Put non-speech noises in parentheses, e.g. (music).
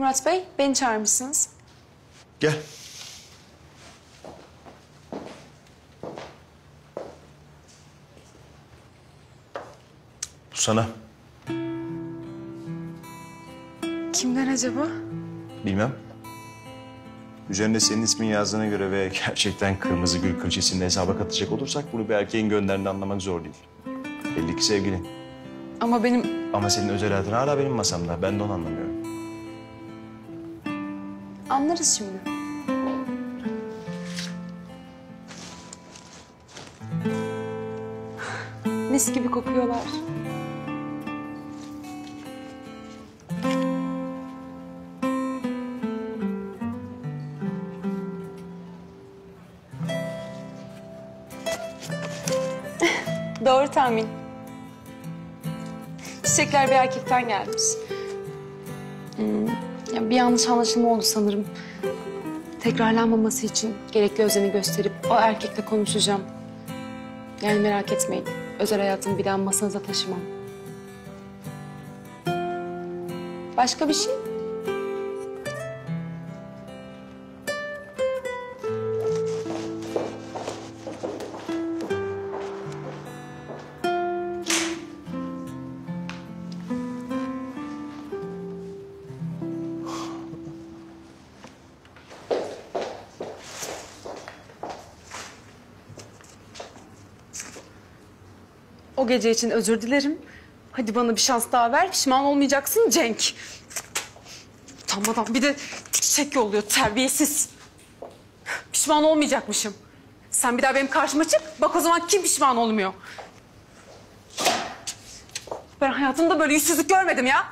Murat Bey, beni çağırmışsınız. Gel. Bu sana. Kimden acaba? Bilmem. Üzerinde senin ismin yazdığına göre ve gerçekten Kırmızı Gül Külçesi'ni hesaba katacak olursak bunu bir erkeğin gönderdiğini anlamak zor değil. Belli ki sevgilin. Ama benim... Ama senin özel hayatın hala benim masamda. Ben de onu anlamıyorum. Anlarız şimdi. Mis gibi kokuyorlar. (laughs) Doğru tahmin. Çiçekler bir erkekten gelmiş. Hmm, ya bir yanlış anlaşılma oldu sanırım. Tekrarlanmaması için gerekli özeni gösterip o erkekle konuşacağım. Yani merak etmeyin. Özel hayatımı bir daha masanıza taşımam. Başka bir şey? O gece için özür dilerim. Hadi bana bir şans daha ver. Pişman olmayacaksın Cenk. Utanmadan bir de çiçek yolluyor terbiyesiz. Pişman olmayacakmışım. Sen bir daha benim karşıma çık. Bak o zaman kim pişman olmuyor. Ben hayatımda böyle yüzsüzlük görmedim ya.